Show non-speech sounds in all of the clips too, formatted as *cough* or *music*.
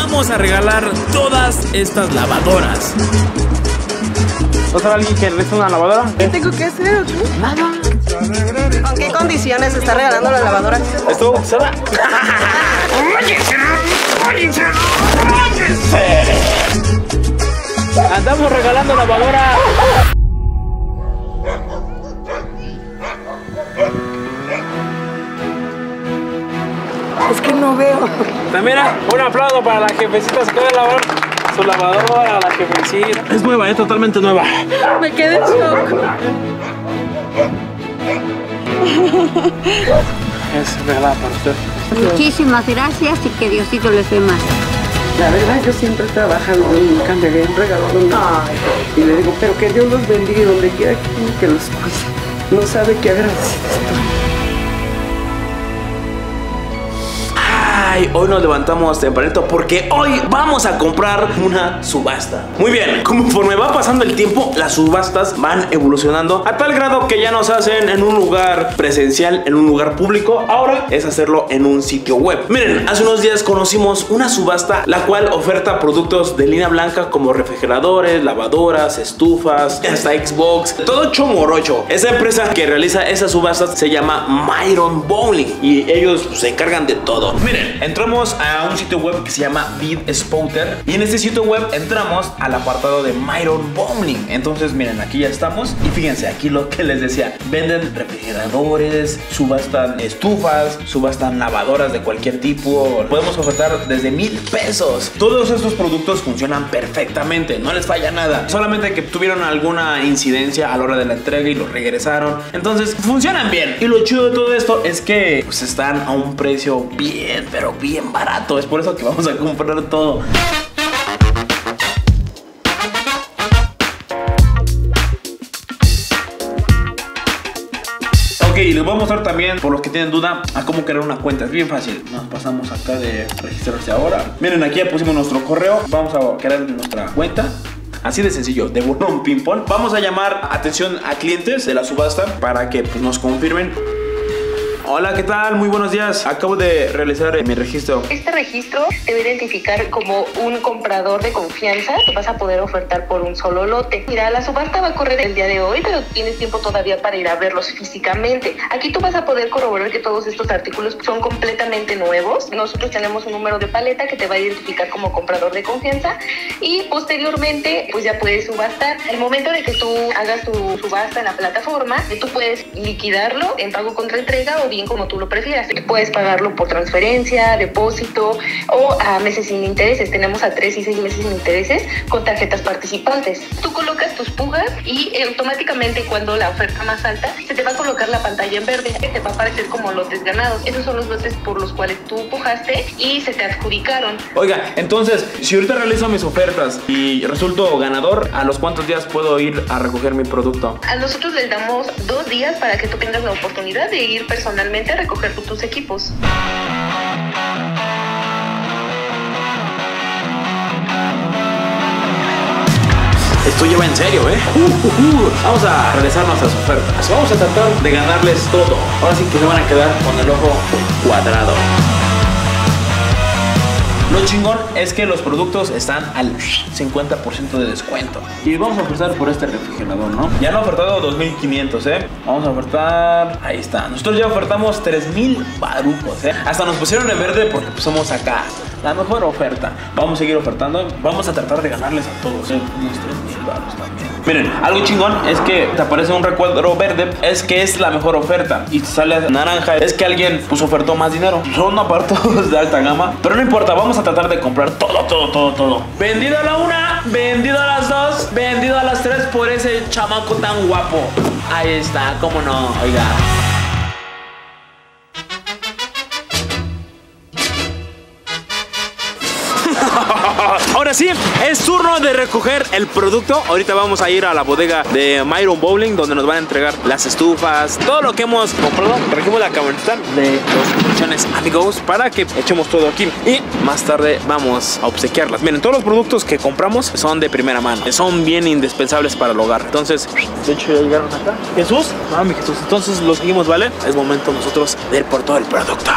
vamos a regalar todas estas lavadoras. ¿No sabe alguien que necesita una lavadora? ¿Qué tengo que hacer o qué? Nada. ¿Con qué condiciones está regalando la lavadora? ¿Estuvo cotizada? *laughs* Andamos regalando lavadora. Es que no veo. También un aplauso para la jefecita se acaba de lavar su lavadora, la jefecita. Es nueva, es totalmente nueva. Me quedé en shock. Es verdad para usted. Muchísimas gracias y que Diosito les dé más. La verdad, yo siempre he trabajado en cambio de un regalo Y le digo, pero que Dios los bendiga y donde quiera que, que los cuide. No sabe qué agradecido estoy. Hoy nos levantamos tempranito porque hoy vamos a comprar una subasta. Muy bien, conforme va pasando el tiempo, las subastas van evolucionando a tal grado que ya nos hacen en un lugar presencial, en un lugar público. Ahora es hacerlo en un sitio web. Miren, hace unos días conocimos una subasta la cual oferta productos de línea blanca como refrigeradores, lavadoras, estufas, hasta Xbox, todo chomorocho. Esa empresa que realiza esas subastas se llama Myron Bowling y ellos se encargan de todo. Miren, entramos a un sitio web que se llama Bid Spouter y en este sitio web entramos al apartado de Myron Bowling. Entonces, miren, aquí ya estamos y fíjense, aquí lo que les decía, venden refrigeradores, subastan estufas, subastan lavadoras de cualquier tipo. Podemos ofertar desde mil pesos. Todos estos productos funcionan perfectamente, no les falla nada. Solamente que tuvieron alguna incidencia a la hora de la entrega y lo regresaron. Entonces, funcionan bien. Y lo chido de todo esto es que pues, están a un precio bien, pero bien barato. Es por eso que vamos a comprar todo. Ok, les voy a mostrar también, por los que tienen duda, a cómo crear una cuenta. Es bien fácil. Nos pasamos acá de registrarse ahora. Miren, aquí ya pusimos nuestro correo. Vamos a crear nuestra cuenta. Así de sencillo, de bolón ping pong. Vamos a llamar atención a clientes de la subasta para que pues, nos confirmen Hola, ¿qué tal? Muy buenos días. Acabo de realizar eh, mi registro. Este registro te va a identificar como un comprador de confianza que vas a poder ofertar por un solo lote. Mira, la subasta va a correr el día de hoy, pero tienes tiempo todavía para ir a verlos físicamente. Aquí tú vas a poder corroborar que todos estos artículos son completamente nuevos. Nosotros tenemos un número de paleta que te va a identificar como comprador de confianza y posteriormente pues ya puedes subastar. El momento de que tú hagas tu subasta en la plataforma, tú puedes liquidarlo en pago contra entrega o bien como tú lo prefieras. Puedes pagarlo por transferencia, depósito o a meses sin intereses. Tenemos a tres y seis meses sin intereses con tarjetas participantes. Tú colocas tus pujas y automáticamente cuando la oferta más alta se te va a colocar la pantalla en verde. Te va a aparecer como lotes ganados. Esos son los lotes por los cuales tú pujaste y se te adjudicaron. Oiga, entonces, si ahorita realizo mis ofertas y resulto ganador, ¿a los cuántos días puedo ir a recoger mi producto? A nosotros les damos dos días para que tú tengas la oportunidad de ir personalmente a recoger tus equipos. Esto lleva en serio, ¿eh? Uh, uh, uh. Vamos a realizar nuestras ofertas. Vamos a tratar de ganarles todo. Ahora sí que se van a quedar con el ojo cuadrado. Lo chingón es que los productos están al 50% de descuento. Y vamos a ofertar por este refrigerador, ¿no? Ya he ofertado 2500, ¿eh? Vamos a ofertar. Ahí está. Nosotros ya ofertamos 3000 barucos, ¿eh? Hasta nos pusieron en verde porque pues, somos acá. La mejor oferta. Vamos a seguir ofertando. Vamos a tratar de ganarles a todos, ¿eh? Unos 3000 baros también. Miren, algo chingón es que te aparece un recuadro verde, es que es la mejor oferta. Y te sale naranja, es que alguien pues ofertó más dinero. Son apartados *laughs* de alta gama, pero no importa, vamos a tratar de comprar todo, todo, todo, todo. Vendido a la una, vendido a las dos, vendido a las tres por ese chamaco tan guapo. Ahí está, cómo no, oiga. Es turno de recoger el producto. Ahorita vamos a ir a la bodega de Myron Bowling, donde nos van a entregar las estufas, todo lo que hemos comprado. Trajimos la camioneta de los colchones amigos para que echemos todo aquí. Y más tarde vamos a obsequiarlas. Miren, todos los productos que compramos son de primera mano. Son bien indispensables para el hogar. Entonces, de hecho, ya llegaron acá. Jesús, no, mi Jesús. Entonces lo seguimos, ¿vale? Es momento nosotros de ir por todo el producto.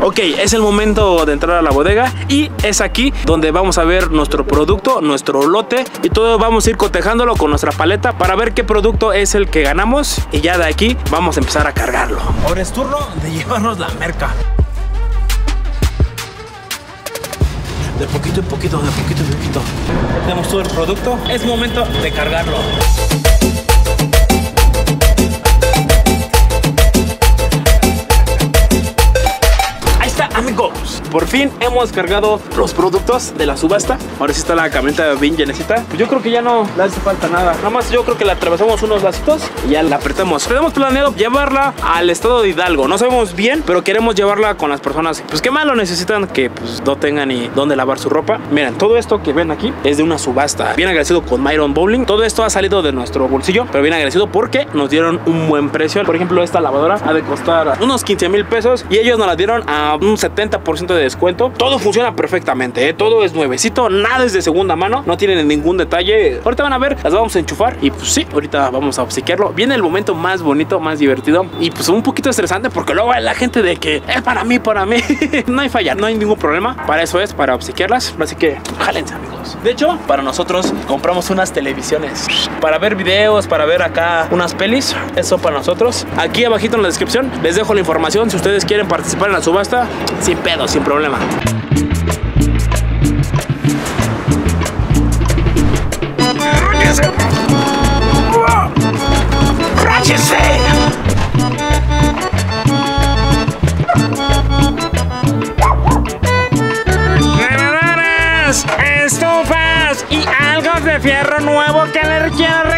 Ok, es el momento de entrar a la bodega y es aquí donde vamos a ver nuestro producto, nuestro lote y todo vamos a ir cotejándolo con nuestra paleta para ver qué producto es el que ganamos y ya de aquí vamos a empezar a cargarlo. Ahora es turno de llevarnos la merca. De poquito en poquito, de poquito en poquito. Tenemos todo el producto. Es momento de cargarlo. Ahí está, amigos. Por fin hemos cargado los productos de la subasta. Ahora sí está la camioneta bien llenecita. Pues yo creo que ya no le hace falta nada. Nada más yo creo que le atravesamos unos lacitos y ya la apretamos. Tenemos planeado llevarla al estado de Hidalgo. No sabemos bien, pero queremos llevarla con las personas pues que más lo necesitan, que pues no tengan ni dónde lavar su ropa. Miren, todo esto que ven aquí es de una subasta. Bien agradecido con Myron Bowling. Todo esto ha salido de nuestro bolsillo, pero bien agradecido porque nos dieron un buen precio. Por ejemplo, esta lavadora ha de costar unos 15 mil pesos y ellos nos la dieron a un 70% de descuento. Todo funciona perfectamente, ¿eh? todo es nuevecito, nada es de segunda mano, no tienen ningún detalle. Ahorita van a ver, las vamos a enchufar y pues sí, ahorita vamos a obsequiarlo. Viene el momento más bonito, más divertido y pues un poquito estresante porque luego hay la gente de que es para mí, para mí. *laughs* no hay falla, no hay ningún problema. Para eso es, para obsequiarlas. Así que jálense, amigos. De hecho, para nosotros compramos unas televisiones para ver videos, para ver acá unas pelis. Eso para nosotros. Aquí abajito en la descripción les dejo la información si ustedes quieren participar en la subasta. Sin pedo, sin problema. Reveladoras, estufas y algo de fierro nuevo que quiero regalar.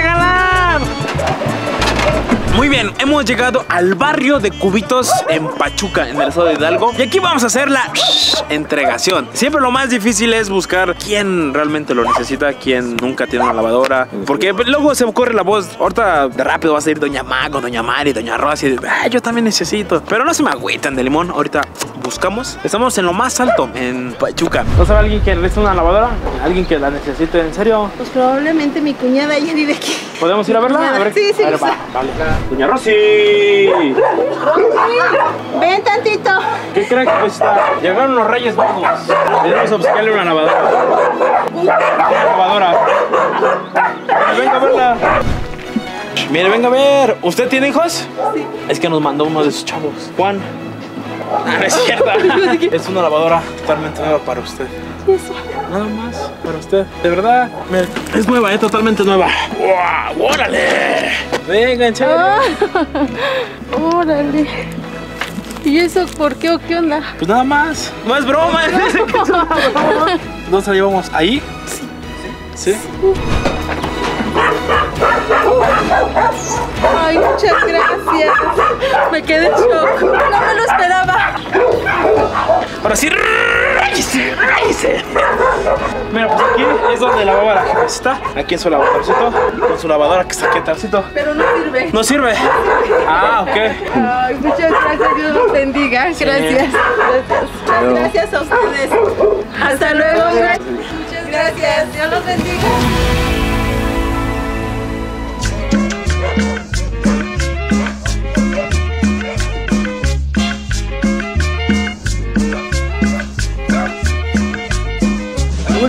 Muy bien, hemos llegado al barrio de Cubitos en Pachuca, en el estado de Hidalgo. Y aquí vamos a hacer la entregación. Siempre lo más difícil es buscar quién realmente lo necesita, quién nunca tiene una lavadora. Porque luego se ocurre la voz. Ahorita de rápido va a salir Doña Mago, Doña Mari, Doña Rosa. Y de, "Ay, yo también necesito. Pero no se me agüitan de limón. Ahorita buscamos. Estamos en lo más alto, en Pachuca. ¿No sabe alguien que necesita una lavadora? ¿Alguien que la necesite? ¿En serio? Pues probablemente mi cuñada ya vive aquí. ¿Podemos ir a verla? A ver. Sí, sí, A ver, sí. va, vale. Doña Rosy. Ven tantito. ¿Qué creen que pues está? Llegaron los Reyes Magos. Debemos obsequiarle una lavadora. Una lavadora. Venga a verla. Mire, venga a ver. ¿Usted tiene hijos? Sí. Es que nos mandó uno de sus chavos. Juan. Ah, no es cierto. es una lavadora totalmente nueva para usted. Nada más para usted. De verdad. Mire, es nueva, ¿eh? Totalmente nueva. ¡Wow! ¡Órale! Venga, en serio. *laughs* Órale. ¿Y eso por qué o qué onda? Pues nada más. No es broma. ¿Dónde *laughs* la llevamos? ¿Ahí? Sí. ¿Sí? Ay, muchas gracias. Me quedé en shock. No me lo esperaba. Ahora sí, ráyese, ráyese. Mira, pues aquí es donde lavaba la jefecita. Aquí en su lavadorcito. Con su lavadora que está aquí atrásito. Pero no sirve. ¿No sirve? Ah, ok. Ay, muchas gracias. Dios los bendiga. Gracias. Gracias. Gracias a ustedes. Hasta luego. Muchas gracias. Dios los bendiga.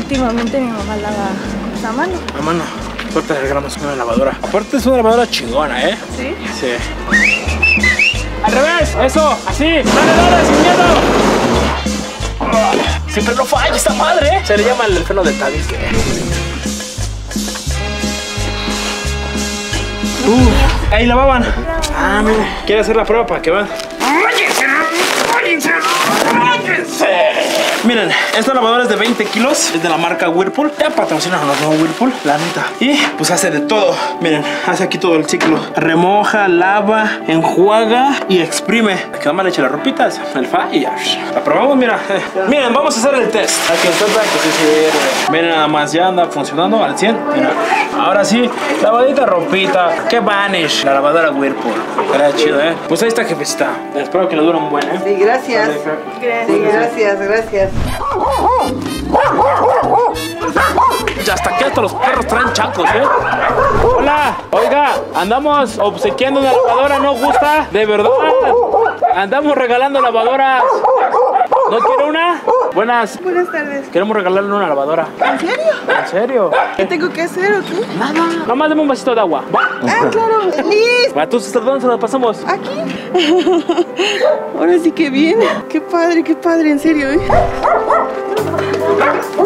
Últimamente mi mamá lava a mano. A mano. Le regalamos una lavadora. Aparte es una lavadora chingona, ¿eh? ¿Sí? Sí. Al revés, eso, así. Dale, dale, sin miedo. Siempre no falla esta madre, ¿eh? Se le llama el freno de tabique. Uh, ahí lavaban. Ah, mire. ¿Quiere hacer la prueba para que vean? ¡Rállense! ¡Rállense! ¡Rállense! Miren, esta lavadora es de 20 kilos, es de la marca Whirlpool. Ya patrocinan los nuevos Whirlpool, la neta. Y pues hace de todo. Miren, hace aquí todo el ciclo. Remoja, lava, enjuaga y exprime. Que nada más le eche las ropitas, el fa y ya. La probamos, mira. eh. Miren, vamos a hacer el test. Aquí está que sí sirve. Miren, nada más ya anda funcionando al 100. Mira. Ahora sí, lavadita ropita. Que vanish. La lavadora Whirlpool. Era chido, ¿eh? Pues ahí está, jefecita. Espero que le dure un buen, ¿eh? Sí, gracias. Sí, gracias, gracias. Ya hasta aquí hasta los perros traen chancos, ¿eh? Hola, oiga, andamos obsequiando una lavadora, ¿no gusta? ¿De verdad? Andamos regalando lavadoras. ¿No quiere una? Buenas. Buenas tardes. Queremos regalarle una lavadora. ¿En serio? ¿En serio? ¿Qué tengo que hacer o qué? Nada. Nomás dame un vasito de agua. ¿va? Ah, claro. Liz. ¿A tú hasta dónde se la pasamos? Aquí. *laughs* Ahora sí que bien. Qué padre, qué padre, en serio, ¿eh?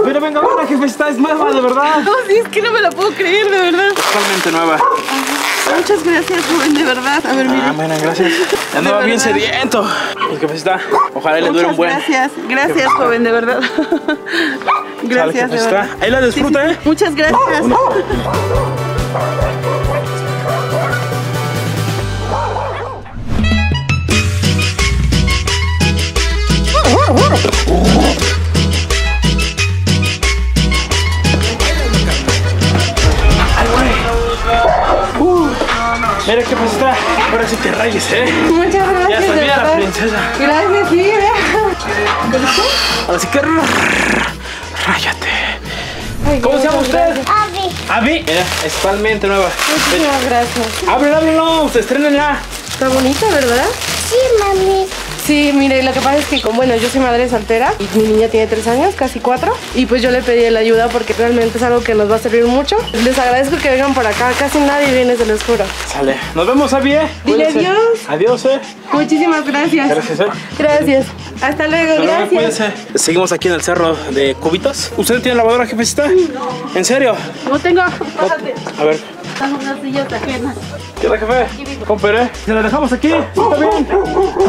Mira, venga, venga, jefe, esta es nueva, de verdad. No, sí, es que no me la puedo creer, de verdad. Totalmente nueva. Muchas gracias, joven, de verdad. A ver, mire. Ah, bueno, gracias. *laughs* Ya andaba bien sediento. Pues jefecita, ojalá le dure un buen. gracias, gracias, joven, de verdad. *laughs* Gracias, de verdad. Ahí la disfruta, ¿eh? Muchas gracias. Te rayes, ¿eh? Muchas gracias. Ya sabía la princesa. Gracias, sí, vea. Ahora sí que. Ráyate. Ay, ¿Cómo se llama usted? gracias. Avi. Mira, es totalmente nueva. Muchísimas gracias. Ábrelo, ábrelo. Estrenenla. Está bonita, ¿verdad? Sí, mami. Sí, mire, lo que pasa es que, como, bueno, yo soy madre soltera y mi niña tiene tres años, casi cuatro, y pues yo le pedí la ayuda porque realmente es algo que nos va a servir mucho. Les agradezco que vengan por acá, casi nadie viene, se los juro. Sale. Nos vemos, Avi. ¿eh? Dile adiós. Adiós, eh. Muchísimas gracias. Gracias, eh. Gracias. Hasta luego, gracias. cuídense. Seguimos aquí en el cerro de Cubitos. ¿Usted tiene lavadora, jefecita? ¿En serio? No tengo. Pásate. A ver. Están unas sillas ajenas. ¿Qué onda, jefe? Comperé. Se la dejamos aquí. Está bien.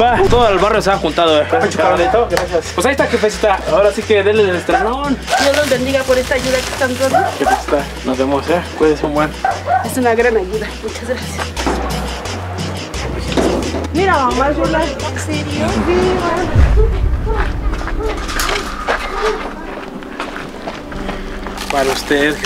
Va. Todo el barrio se ha juntado. eh. Gracias. Pues ahí está, jefecita. Ahora sí que denle el estrenón. Dios los bendiga por esta ayuda que están dando. Jefecita, nos vemos, eh. Cuídese un buen. Es una gran ayuda. Muchas gracias. Mira, mamá, yo la... ¿En serio? Sí, Para usted.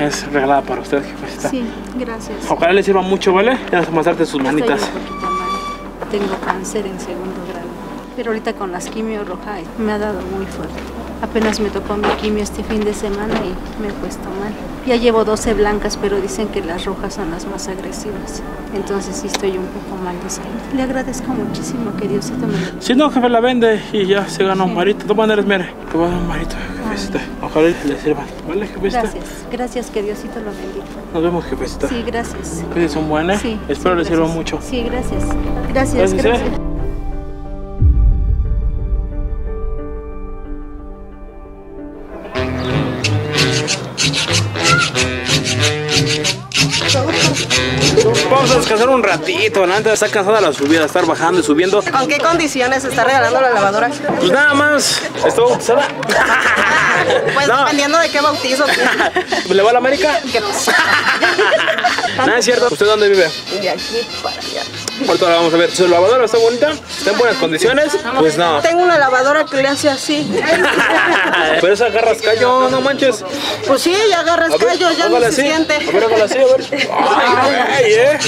Es regalada para usted, jefecita. Sí, gracias. Ojalá le sirva mucho, ¿vale? Ya vas a pasarte sus Estoy manitas. un poquito mal. Tengo cáncer en segundo grado. Pero ahorita con las quimio roja me ha dado muy fuerte. Apenas me tocó mi quimio este fin de semana y me he puesto mal. Ya llevo 12 blancas, pero dicen que las rojas son las más agresivas. Entonces sí estoy un poco mal de salud. Le agradezco muchísimo que Diosito me Si no, jefe, la vende y ya se gana un marito. De todas maneras, mire, te voy a dar un marito, jefecita. Ojalá le sirvan. ¿Vale, jefecita? Gracias, gracias, que Diosito lo bendiga. Nos vemos, jefecita. Sí, gracias. Cuídese un buen, ¿eh? Sí, Espero sí, le sirva mucho. Sí, gracias. Gracias, Gracias, ¿eh? gracias. Descansar un ratito, antes está cansada la subida, estar bajando y subiendo. ¿Con qué condiciones está regalando la lavadora? Pues nada más, estoy bautizada. *laughs* Pues No. dependiendo de qué bautizo. *laughs* ¿Le va a la América? Que pues, *laughs* Nada, es cierto. ¿Usted dónde vive? de aquí para allá. Ahorita la vamos a ver. ¿Su lavadora está bonita? ¿Está en buenas condiciones? Pues no. Tengo una lavadora que le hace así. *laughs* Pero esa agarras callo, no manches. Pues sí, ya agarras ver, callo, ya no se así. siente. A ver, hágale así, a ver. Ay, eh.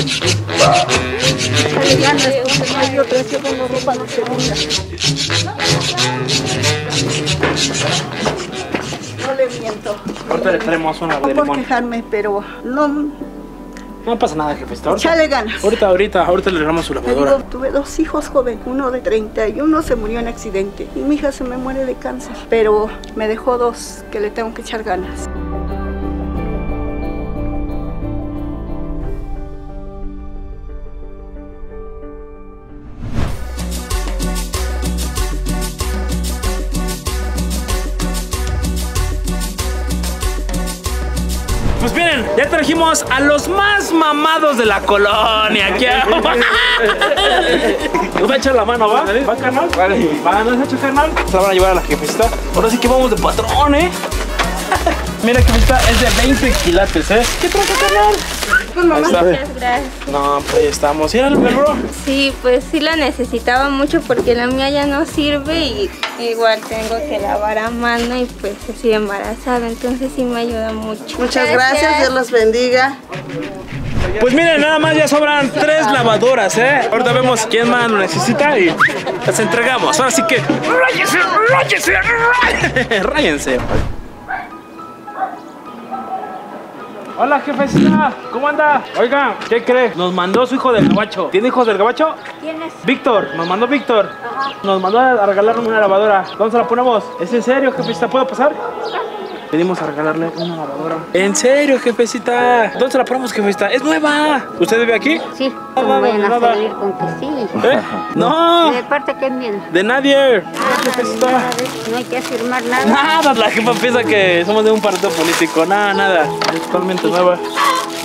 No le miento. Ahorita le traemos una de por limón. quejarme, pero no. No pasa nada, jefe. Ahorita, Chale ganas. ahorita, ahorita, ahorita le damos su lavadora. digo, tuve dos hijos joven, uno de 30 y uno se murió en accidente. Y mi hija se me muere de cáncer, pero me dejó dos que le tengo que echar ganas. Trajimos a los más mamados de la colonia aquí. Nos va a echar la mano, ¿va? ¿Va, carnal? Vale. ¿Va? ¿No has hecho, carnal? Se la van a llevar a la jefecita. Ahora sí que vamos de patrón, ¿eh? Mira, jefecita, es de 20 quilates, ¿eh? ¿Qué trae, carnal? Pues mamá, está. muchas gracias. No, pues ahí estamos. ¿Y el bro? Sí, pues sí la necesitaba mucho porque la mía ya no sirve y igual tengo que lavar a mano y pues estoy embarazada, entonces sí me ayuda mucho. Muchas gracias, Dios los bendiga. Pues miren, nada más ya sobran tres lavadoras, ¿eh? Ahorita vemos quién más lo necesita y las entregamos. Ahora sí que... *laughs* ¡Ráyense! ¡Ráyense! ¡Ráyense! Hola, jefecita. ¿Cómo anda? Oiga, ¿qué cree? Nos mandó su hijo del gabacho. ¿Tiene hijos del gabacho? ¿Tienes? Víctor, nos mandó Víctor. Nos mandó a regalarle una lavadora. ¿Dónde se la ponemos? ¿Es en serio, jefecita? ¿Puedo pasar? Venimos a regalarle una lavadora. ¿En serio, jefecita? ¿Dónde se la ponemos, jefecita? ¡Es nueva! ¿Usted vive aquí? Sí, No, vayan a nada. salir con que sí. ¿Eh? *laughs* ¡No! ¿De parte quién viene? De nadie. Jefecita. No hay que afirmar nada. Nada, la jefa piensa que somos de un partido político. Nada, nada. Es totalmente nueva.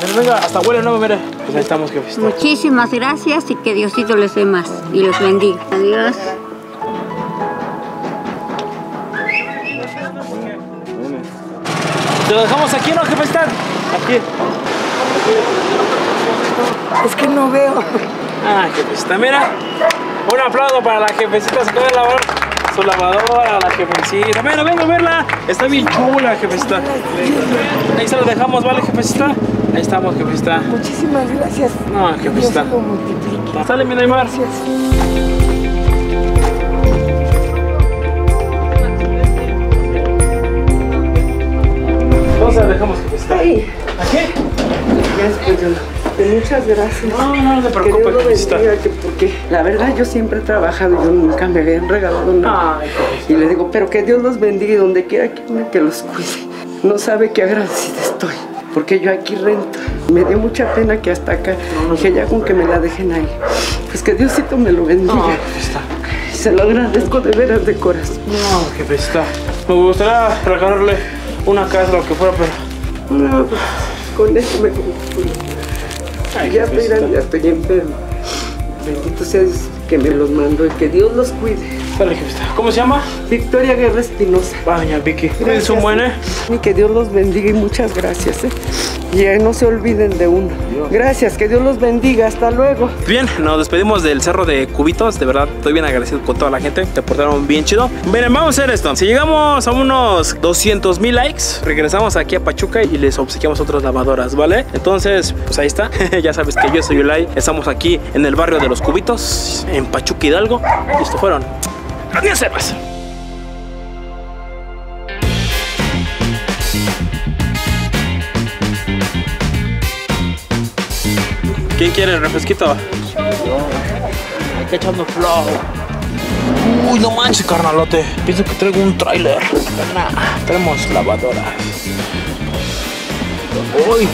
Mira, venga, hasta huele nuevo, mire. Pues ahí estamos, jefecita. Muchísimas gracias y que Diosito les dé más y los bendiga. Adiós. ¿Te lo dejamos aquí, no, jefecita? Aquí. Es que no veo. Ah, jefecita, mira. Un aplauso para la jefecita. Se acaba de lavar su lavadora, la jefecita. Mira, venga a verla. Está bien chula, jefecita. Ahí se lo dejamos, ¿vale, jefecita? Ahí estamos, jefecita. Muchísimas gracias. No, jefecita. Sale, mi Neymar. ¿Dónde Muchas gracias. No, no, no se Que Dios lo jefecita. bendiga, que porque la verdad yo siempre he trabajado y yo nunca me habían regalado nada. Ay. Y le digo, pero que Dios los bendiga y donde quiera que, que los cuide. No sabe qué agradecida estoy, porque yo aquí rento. Me dio mucha pena que hasta acá, dije ya con que me la dejen ahí. Pues que Diosito me lo bendiga. No, jefecita. Se lo agradezco de veras de corazón. No, jefecita. Me gustaría regalarle una casa, lo que fuera, pero... No, pues, con eso me conformo. Ay, Ya estoy, ya estoy enfermo. Bendito sea Dios que me los mandó y que Dios los cuide. ¿Cómo se llama? Victoria Guerra Espinosa. Va, doña Vicky. Gracias. Un buen, ¿eh? Y que Dios los bendiga y muchas gracias. ¿eh? Y eh, no se olviden de uno. Gracias, que Dios los bendiga. Hasta luego. Bien, nos despedimos del cerro de Cubitos. De verdad, estoy bien agradecido con toda la gente. Te portaron bien chido. Miren, vamos a hacer esto. Si llegamos a unos 200 mil likes, regresamos aquí a Pachuca y les obsequiamos otras lavadoras, ¿vale? Entonces, pues ahí está. *laughs* ya sabes que yo soy Ulay. Estamos aquí en el barrio de los Cubitos, en Pachuca Hidalgo. Y esto fueron las 10 cervezas. ¿Quién quiere el refresquito? Aquí echando flow. Uy, no manches, carnalote. Pienso que traigo un tráiler. Nah, tenemos lavadoras. Uy,